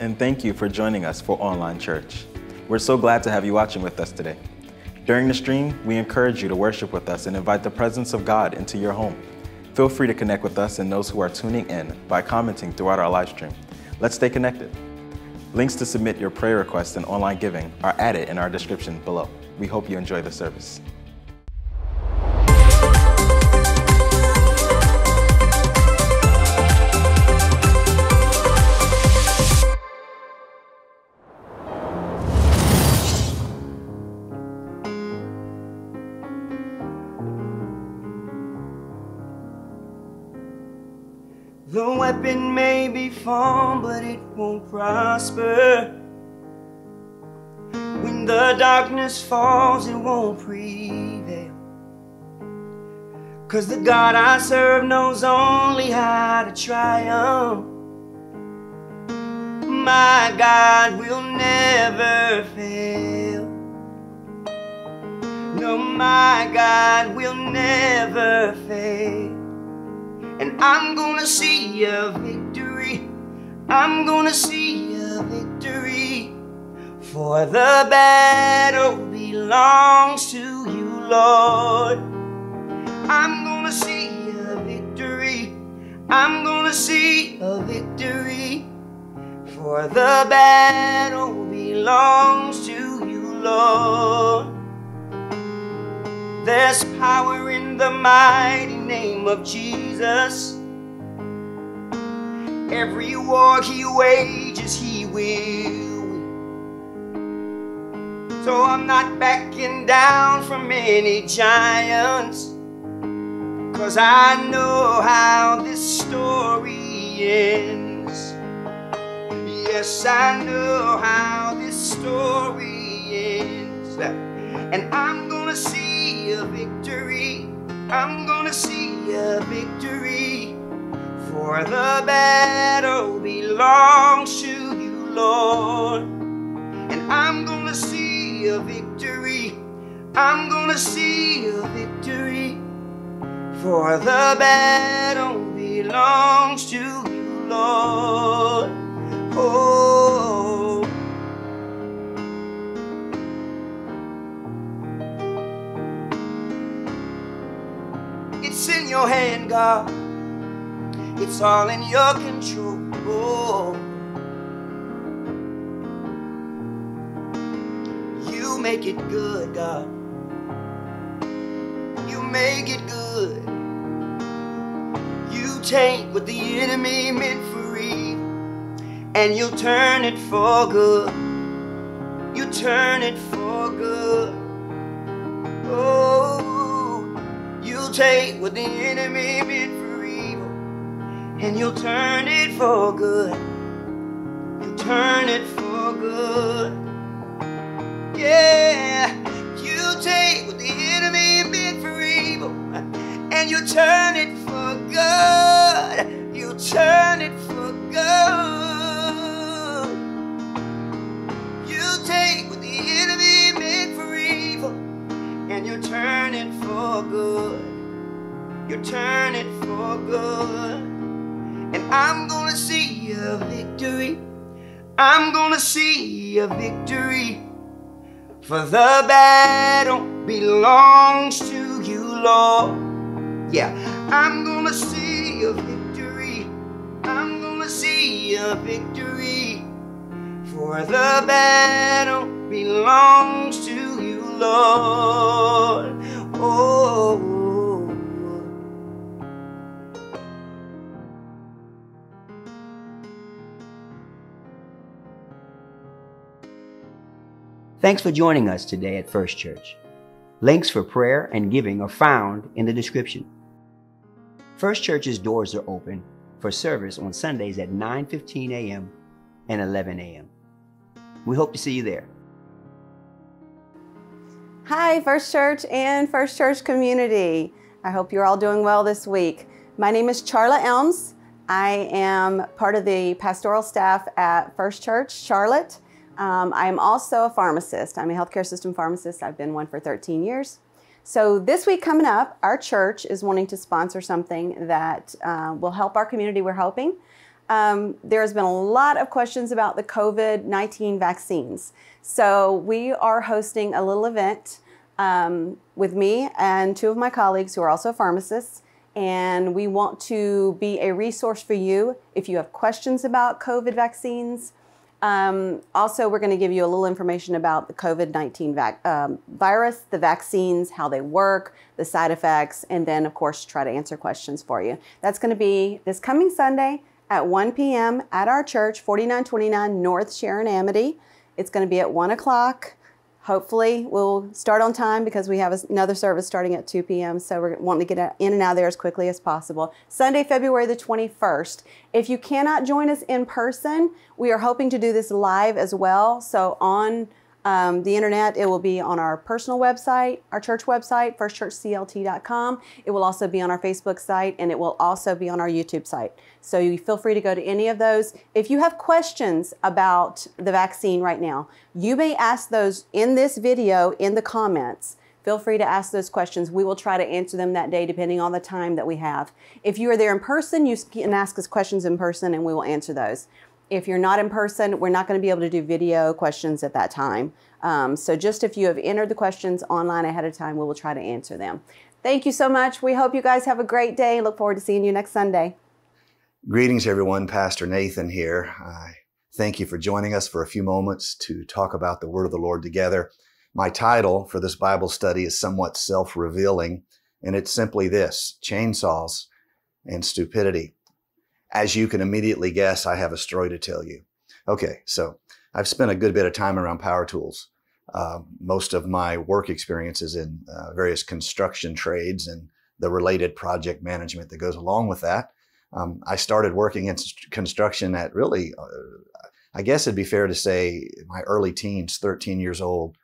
and thank you for joining us for Online Church. We're so glad to have you watching with us today. During the stream, we encourage you to worship with us and invite the presence of God into your home. Feel free to connect with us and those who are tuning in by commenting throughout our live stream. Let's stay connected. Links to submit your prayer requests and online giving are added in our description below. We hope you enjoy the service. The weapon may be formed, but it won't prosper. When the darkness falls, it won't prevail. Cause the God I serve knows only how to triumph. My God will never fail. No, my God will never fail. And I'm gonna see a victory. I'm gonna see a victory. For the battle belongs to you, Lord. I'm gonna see a victory. I'm gonna see a victory. For the battle belongs to you, Lord. There's power in the mighty name of Jesus. Every war he wages, he will. So I'm not backing down from any giants. Cause I know how this story ends. Yes, I know how this story ends. And I'm gonna see a victory. I'm gonna see a victory. For the battle belongs to you, Lord. And I'm gonna see a victory. I'm gonna see a victory. For the battle belongs to you, Lord. Oh. It's in your hand, God. It's all in your control. You make it good, God. You make it good. You take what the enemy meant for evil, and you'll turn it for good. You turn it for good. Oh, you'll take what the enemy meant for evil, and you'll turn it for good. You turn it for good. Yeah, you take what the enemy meant for evil, and you turn it for good. You turn it for good. You take what the enemy meant for evil, and you turn it for good. You turn it for good. And I'm gonna see a victory. I'm gonna see a victory. For the battle belongs to you, Lord. Yeah, I'm gonna see a victory. I'm gonna see a victory. For the battle belongs to you, Lord. Oh. Thanks for joining us today at First Church. Links for prayer and giving are found in the description. First Church's doors are open for service on Sundays at 9:15 a.m. and 11 a.m. We hope to see you there. Hi, First Church and First Church community. I hope you're all doing well this week. My name is Charla Elms. I am part of the pastoral staff at First Church Charlotte. Um, I'm also a pharmacist. I'm a healthcare system pharmacist. I've been one for 13 years. So this week coming up, our church is wanting to sponsor something that uh, will help our community. We're helping. um, there's been a lot of questions about the COVID 19 vaccines. So, we are hosting a little event um, with me and two of my colleagues who are also pharmacists. And we want to be a resource for you if you have questions about COVID vaccines. Um, also, we're going to give you a little information about the COVID 19 vac- um, virus, the vaccines, how they work, the side effects, and then, of course, try to answer questions for you. That's going to be this coming Sunday at 1 p.m. at our church, 4929 North Sharon Amity. It's going to be at 1 o'clock. Hopefully, we'll start on time because we have another service starting at 2 p.m. So we're wanting to get in and out there as quickly as possible. Sunday, February the 21st. If you cannot join us in person, we are hoping to do this live as well. So on um, the internet, it will be on our personal website, our church website, firstchurchclt.com. It will also be on our Facebook site, and it will also be on our YouTube site. So you feel free to go to any of those. If you have questions about the vaccine right now, you may ask those in this video in the comments. Feel free to ask those questions. We will try to answer them that day depending on the time that we have. If you are there in person, you can ask us questions in person and we will answer those. If you're not in person, we're not going to be able to do video questions at that time. Um, so just if you have entered the questions online ahead of time, we will try to answer them. Thank you so much. We hope you guys have a great day. Look forward to seeing you next Sunday. Greetings, everyone. Pastor Nathan here. I thank you for joining us for a few moments to talk about the Word of the Lord together. My title for this Bible study is somewhat self revealing, and it's simply this chainsaws and stupidity as you can immediately guess, I have a story to tell you. Okay, so I've spent a good bit of time around power tools. Uh, most of my work experience is in uh, various construction trades and the related project management that goes along with that. Um, I started working in construction at really, uh, I guess it'd be fair to say, my early teens, 13 years old,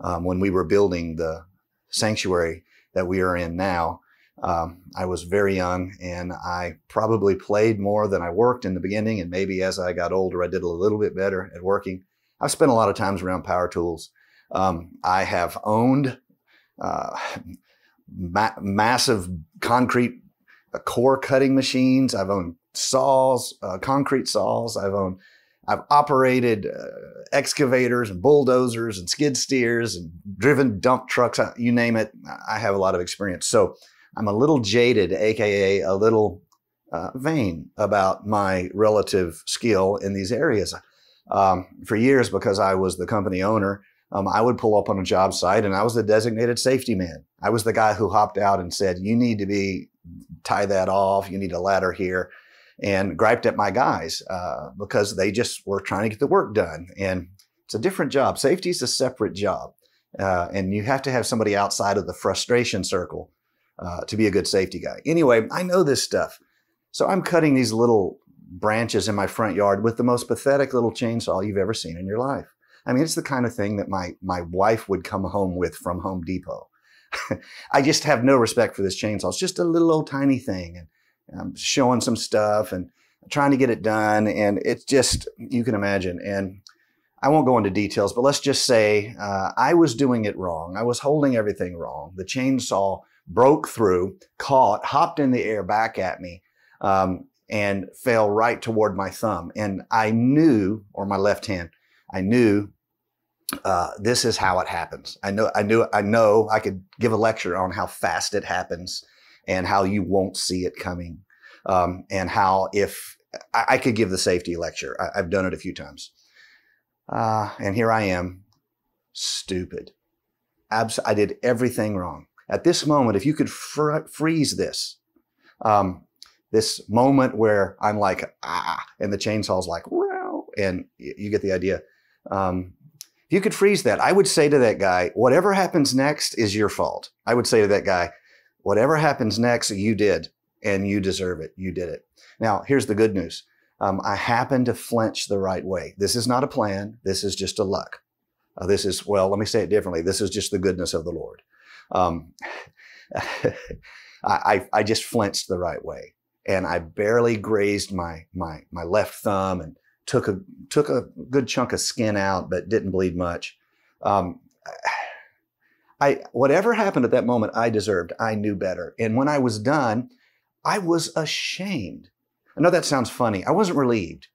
um, when we were building the sanctuary that we are in now. Um, I was very young and I probably played more than I worked in the beginning. And maybe as I got older, I did a little bit better at working. I've spent a lot of times around power tools. Um, I have owned uh, ma- massive concrete uh, core cutting machines. I've owned saws, uh, concrete saws. I've owned, I've operated uh, excavators and bulldozers and skid steers and driven dump trucks. Uh, you name it. I have a lot of experience. So I'm a little jaded, aka a little uh, vain about my relative skill in these areas. Um, for years, because I was the company owner, um, I would pull up on a job site and I was the designated safety man. I was the guy who hopped out and said, You need to be, tie that off, you need a ladder here, and griped at my guys uh, because they just were trying to get the work done. And it's a different job. Safety is a separate job. Uh, and you have to have somebody outside of the frustration circle uh, to be a good safety guy. Anyway, I know this stuff. So I'm cutting these little branches in my front yard with the most pathetic little chainsaw you've ever seen in your life. I mean, it's the kind of thing that my, my wife would come home with from Home Depot. I just have no respect for this chainsaw. It's just a little old tiny thing. And I'm showing some stuff and trying to get it done. And it's just, you can imagine. And I won't go into details, but let's just say uh, I was doing it wrong. I was holding everything wrong. The chainsaw broke through, caught, hopped in the air back at me, um, and fell right toward my thumb. And I knew, or my left hand, I knew uh, this is how it happens. I know, I knew, I know I could give a lecture on how fast it happens and how you won't see it coming. Um, and how if I, I, could give the safety lecture, I, have done it a few times. Uh, and here I am, stupid. Abs- I did everything wrong at this moment, if you could fr- freeze this, um, this moment where I'm like, ah, and the chainsaw's like, wow, and you get the idea. Um, if you could freeze that, I would say to that guy, whatever happens next is your fault. I would say to that guy, whatever happens next, you did, and you deserve it. You did it. Now, here's the good news. Um, I happen to flinch the right way. This is not a plan. This is just a luck. Uh, this is, well, let me say it differently. This is just the goodness of the Lord. Um, I, I just flinched the right way, and I barely grazed my my my left thumb and took a took a good chunk of skin out, but didn't bleed much. Um, I whatever happened at that moment, I deserved. I knew better, and when I was done, I was ashamed. I know that sounds funny. I wasn't relieved.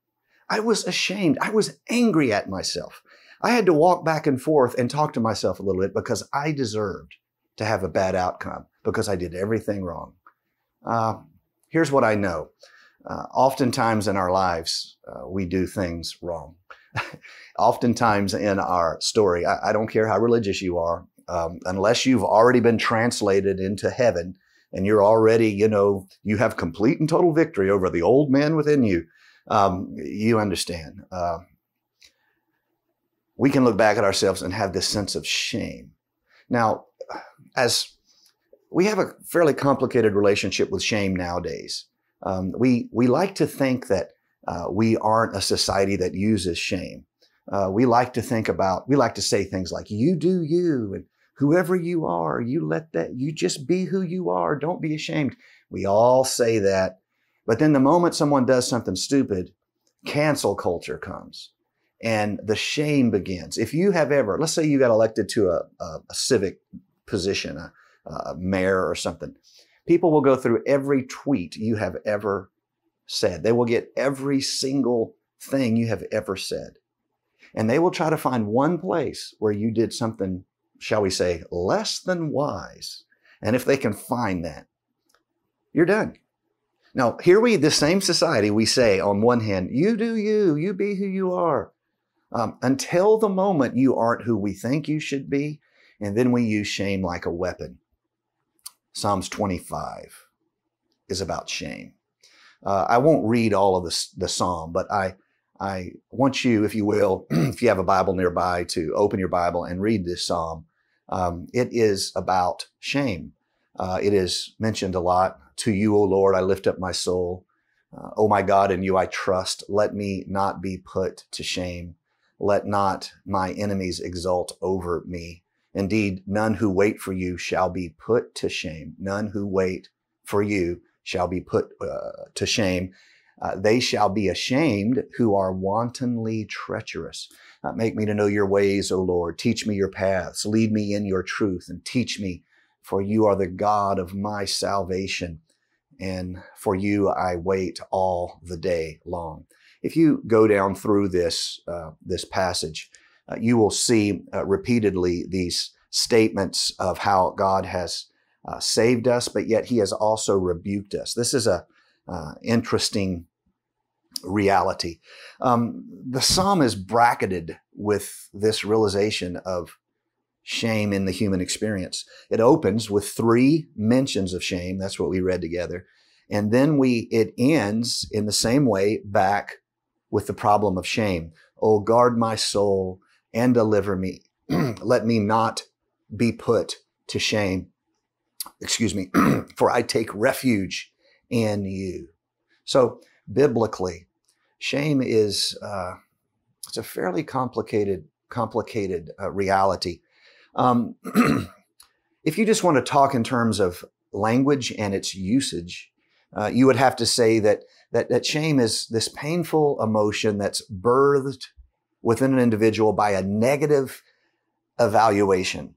I was ashamed. I was angry at myself. I had to walk back and forth and talk to myself a little bit because I deserved to have a bad outcome because I did everything wrong. Uh, here's what I know. Uh, oftentimes in our lives, uh, we do things wrong. oftentimes in our story, I, I, don't care how religious you are, um, unless you've already been translated into heaven and you're already, you know, you have complete and total victory over the old man within you, um, you understand. Uh, we can look back at ourselves and have this sense of shame. Now, as we have a fairly complicated relationship with shame nowadays. Um, we we like to think that uh, we aren't a society that uses shame. Uh, we like to think about we like to say things like "you do you" and "whoever you are, you let that you just be who you are. Don't be ashamed." We all say that, but then the moment someone does something stupid, cancel culture comes and the shame begins. If you have ever, let's say you got elected to a, a, a civic position, a, a mayor or something, people will go through every tweet you have ever said. They will get every single thing you have ever said. And they will try to find one place where you did something, shall we say, less than wise. And if they can find that, you're done. Now, here we, the same society, we say on one hand, you do you, you be who you are. Um, until the moment you aren't who we think you should be, and then we use shame like a weapon. Psalms 25 is about shame. Uh, I won't read all of the, the psalm, but I, I want you, if you will, if you have a Bible nearby, to open your Bible and read this psalm. Um, it is about shame. Uh, it is mentioned a lot. To you, O Lord, I lift up my soul. Uh, oh my God, in you I trust. Let me not be put to shame. Let not my enemies exult over me. Indeed, none who wait for you shall be put to shame. None who wait for you shall be put uh, to shame. Uh, they shall be ashamed who are wantonly treacherous. Uh, make me to know your ways, O Lord. Teach me your paths. Lead me in your truth and teach me, for you are the God of my salvation. And for you I wait all the day long. If you go down through this, uh, this passage, you will see uh, repeatedly these statements of how God has uh, saved us, but yet He has also rebuked us. This is a uh, interesting reality. Um, the psalm is bracketed with this realization of shame in the human experience. It opens with three mentions of shame. That's what we read together. And then we, it ends in the same way back with the problem of shame. Oh, guard my soul and deliver me. Let me not be put to shame. Excuse me, for I take refuge in you. So, biblically, shame is uh, it's a fairly complicated, complicated uh, reality. Um, if you just want to talk in terms of language and its usage, uh, you would have to say that, that that shame is this painful emotion that's birthed within an individual by a negative evaluation.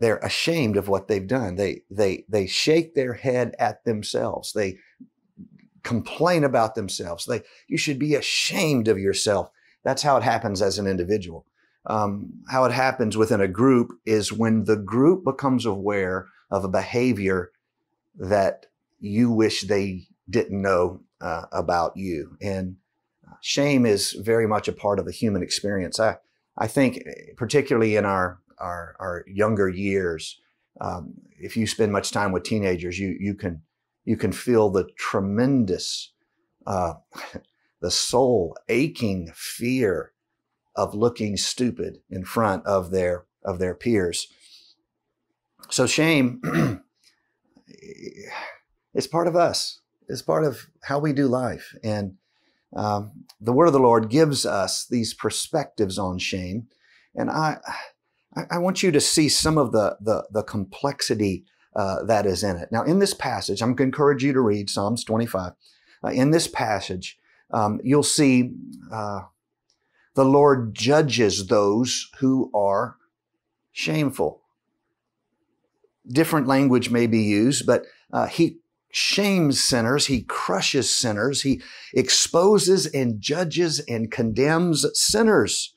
They're ashamed of what they've done. They, they, they shake their head at themselves. They complain about themselves. They, you should be ashamed of yourself. That's how it happens as an individual. Um, how it happens within a group is when the group becomes aware of a behavior that you wish they didn't know uh, about you. And shame is very much a part of the human experience. I, I think, particularly in our, our, our younger years, um, if you spend much time with teenagers, you, you can, you can feel the tremendous, uh, the soul aching fear of looking stupid in front of their, of their peers. So shame is part of us. It's part of how we do life. And um, the word of the Lord gives us these perspectives on shame. And I, I want you to see some of the, the, the complexity uh, that is in it. Now, in this passage, I'm going to encourage you to read Psalms 25. Uh, in this passage, um, you'll see uh, the Lord judges those who are shameful. Different language may be used, but uh, he shames sinners, he crushes sinners, he exposes and judges and condemns sinners.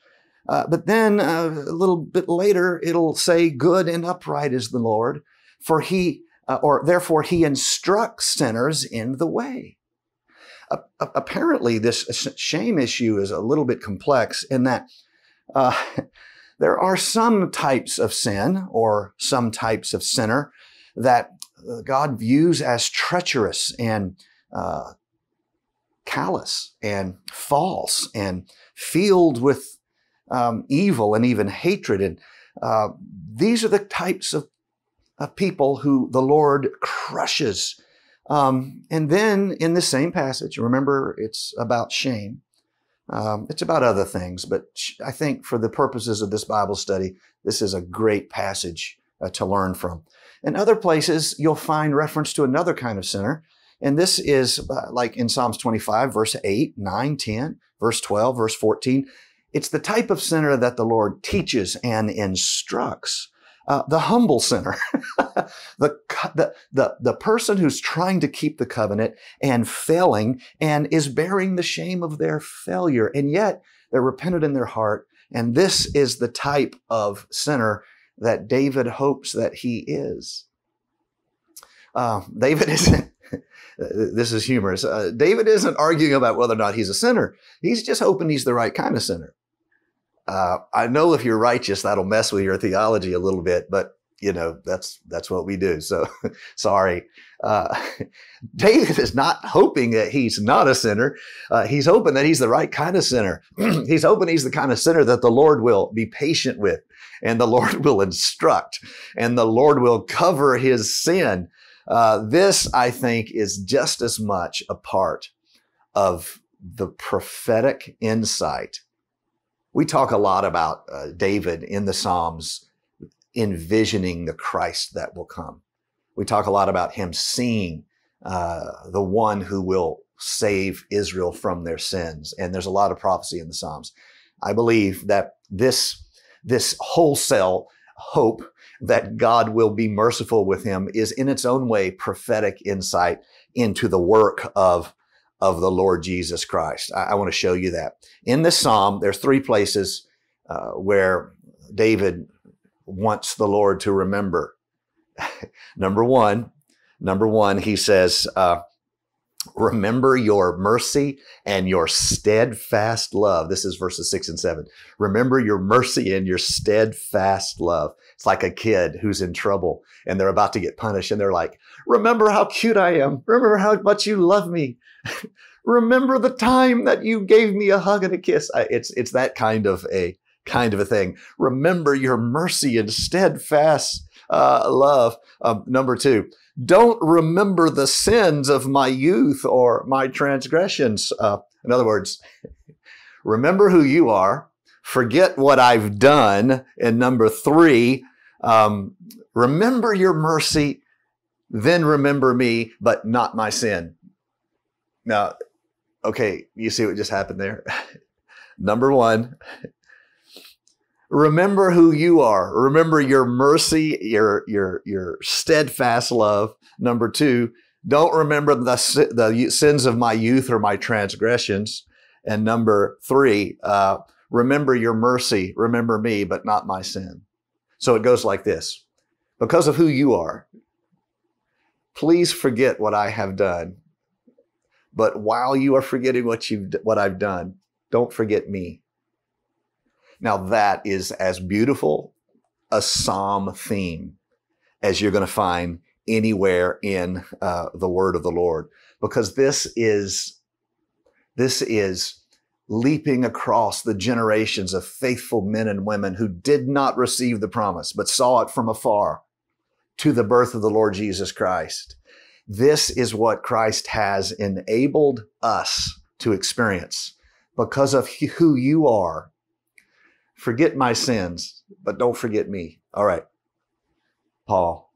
Uh, but then uh, a little bit later, it'll say, Good and upright is the Lord, for he, uh, or therefore he instructs sinners in the way. apparently, this shame issue is a little bit complex in that uh, there are some types of sin or some types of sinner that God views as treacherous and uh, callous and false and filled with um, evil and even hatred. And uh, these are the types of, of people who the Lord crushes. Um, and then in the same passage, remember it's about shame. Um, it's about other things, but I think for the purposes of this Bible study, this is a great passage uh, to learn from. In other places, you'll find reference to another kind of sinner. And this is uh, like in Psalms 25, verse 8, 9, 10, verse 12, verse 14. It's the type of sinner that the Lord teaches and instructs. Uh, the humble sinner, the, the, the, the person who's trying to keep the covenant and failing and is bearing the shame of their failure. And yet they're repentant in their heart. And this is the type of sinner that David hopes that he is. Uh, David isn't, this is humorous. Uh, David isn't arguing about whether or not he's a sinner. He's just hoping he's the right kind of sinner. Uh, I know if you're righteous, that'll mess with your theology a little bit, but you know that's that's what we do. So sorry. Uh, David is not hoping that he's not a sinner. Uh, he's hoping that he's the right kind of sinner. he's hoping he's the kind of sinner that the Lord will be patient with and the Lord will instruct and the Lord will cover his sin. Uh, this, I think, is just as much a part of the prophetic insight. We talk a lot about uh, David in the Psalms envisioning the Christ that will come. We talk a lot about him seeing uh, the one who will save Israel from their sins. And there's a lot of prophecy in the Psalms. I believe that this this wholesale hope that God will be merciful with him is in its own way prophetic insight into the work of, of the Lord Jesus Christ. I, I want to show you that. In this psalm, there's three places uh, where David wants the Lord to remember. number one, number one, he says, uh, Remember your mercy and your steadfast love. This is verses six and seven. Remember your mercy and your steadfast love. It's like a kid who's in trouble and they're about to get punished and they're like, remember how cute I am. Remember how much you love me. remember the time that you gave me a hug and a kiss. It's, it's that kind of a, kind of a thing. Remember your mercy and steadfast uh, love. Um, number two, don't remember the sins of my youth or my transgressions. Uh, in other words, remember who you are, forget what I've done. And number three, um, remember your mercy, then remember me, but not my sin. Now, okay, you see what just happened there? number one, remember who you are. Remember your mercy, your your your steadfast love. Number two, don't remember the the sins of my youth or my transgressions. And number three, uh, remember your mercy. Remember me, but not my sin. So it goes like this: because of who you are, please forget what I have done. But while you are forgetting what you've what I've done, don't forget me. Now, that is as beautiful a psalm theme as you're going to find anywhere in uh, the word of the Lord, because this is, this is leaping across the generations of faithful men and women who did not receive the promise, but saw it from afar to the birth of the Lord Jesus Christ. This is what Christ has enabled us to experience because of who you are Forget my sins, but don't forget me. All right. Paul,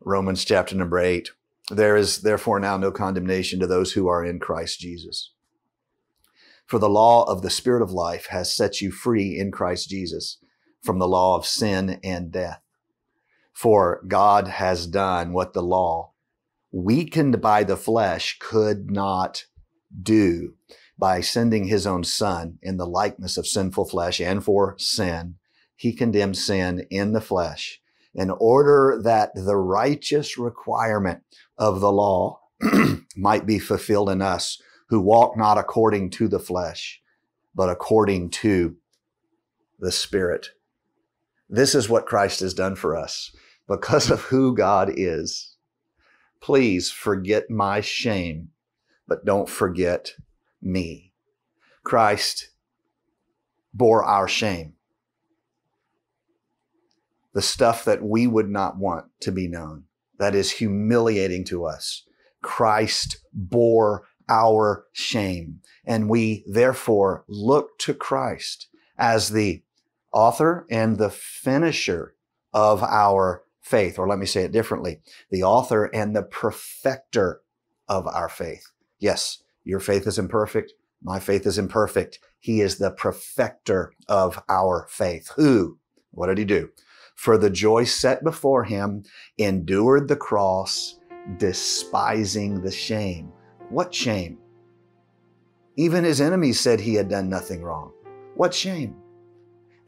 Romans chapter number eight. There is therefore now no condemnation to those who are in Christ Jesus. For the law of the Spirit of life has set you free in Christ Jesus from the law of sin and death. For God has done what the law weakened by the flesh, could not do by sending his own son in the likeness of sinful flesh and for sin. He condemned sin in the flesh in order that the righteous requirement of the law might be fulfilled in us who walk not according to the flesh, but according to the Spirit. This is what Christ has done for us because of who God is. Please forget my shame, but don't forget me. Christ bore our shame. The stuff that we would not want to be known, that is humiliating to us. Christ bore our shame. And we therefore look to Christ as the author and the finisher of our faith. Or let me say it differently the author and the perfecter of our faith. Yes, your faith is imperfect. My faith is imperfect. He is the perfecter of our faith. Who? What did he do? For the joy set before him, endured the cross, despising the shame. What shame? Even his enemies said he had done nothing wrong. What shame?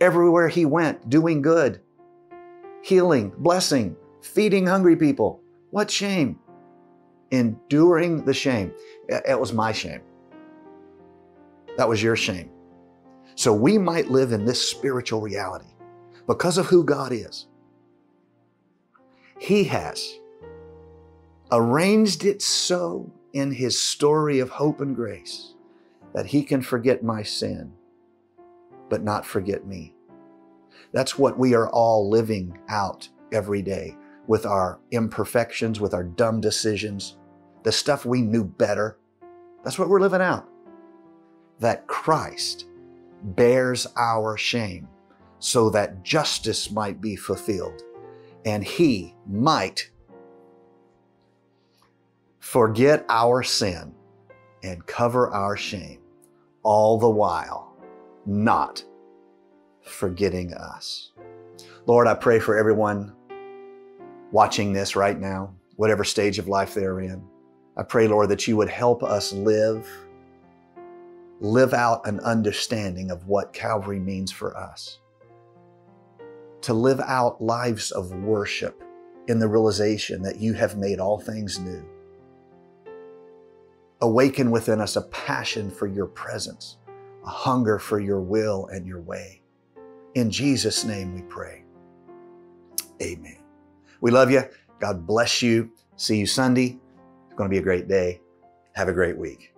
Everywhere he went, doing good, healing, blessing, feeding hungry people. What shame? Enduring the shame. It was my shame. That was your shame. So we might live in this spiritual reality because of who God is. He has arranged it so in His story of hope and grace that He can forget my sin, but not forget me. That's what we are all living out every day with our imperfections, with our dumb decisions, the stuff we knew better. That's what we're living out. That Christ bears our shame so that justice might be fulfilled and He might forget our sin and cover our shame, all the while not forgetting us. Lord, I pray for everyone watching this right now, whatever stage of life they're in. I pray, Lord, that you would help us live, live out an understanding of what Calvary means for us. To live out lives of worship in the realization that you have made all things new Awaken within us a passion for your presence, a hunger for your will and your way. In Jesus' name we pray. Amen. We love you. God bless you. See you Sunday. It's going to be a great day. Have a great week.